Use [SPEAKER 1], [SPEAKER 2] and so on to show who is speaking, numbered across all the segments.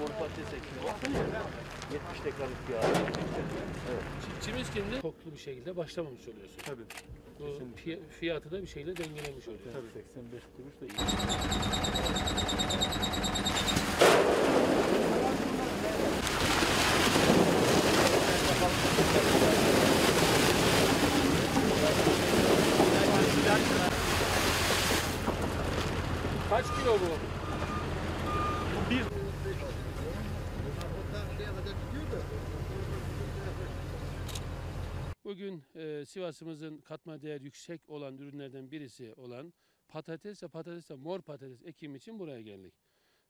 [SPEAKER 1] mor patates ekiyor. 70 dekarlık bir ağaç.
[SPEAKER 2] Çiftçimiz kendi toklu bir şekilde başlamamış oluyorsun.
[SPEAKER 3] Tabii.
[SPEAKER 2] Bu fiy- fiyatı da bir şekilde dengelemiş oluyor.
[SPEAKER 3] Tabii 85 kuruş da iyi.
[SPEAKER 2] Kaç kilo bu? Bugün e, Sivas'ımızın katma değer yüksek olan ürünlerden birisi olan patates ve patates ve mor patates ekimi için buraya geldik.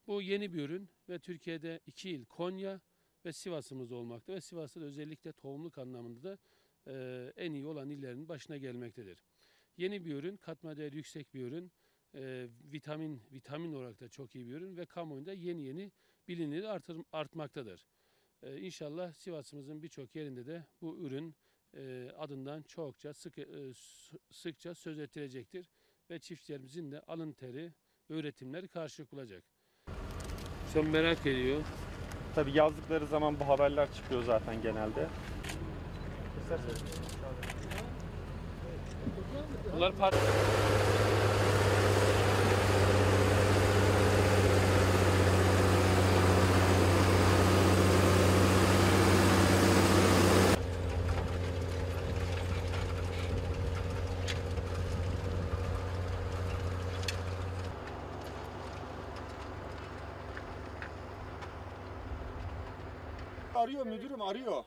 [SPEAKER 2] Bu yeni bir ürün ve Türkiye'de iki il Konya ve Sivas'ımız olmakta ve Sivas'ta da özellikle tohumluk anlamında da e, en iyi olan illerin başına gelmektedir. Yeni bir ürün, katma değer yüksek bir ürün, e, vitamin vitamin olarak da çok iyi bir ürün ve kamuoyunda yeni yeni biliniri artır, artmaktadır. E, inşallah Sivas'ımızın birçok yerinde de bu ürün e, adından çokça sık, e, sıkça söz ettirecektir ve çiftçilerimizin de alın teri ve üretimleri karşılık bulacak. Çok merak ediyor.
[SPEAKER 3] Tabii yazdıkları zaman bu haberler çıkıyor zaten genelde.
[SPEAKER 2] Bunlar part
[SPEAKER 4] Arıyor müdürüm arıyor.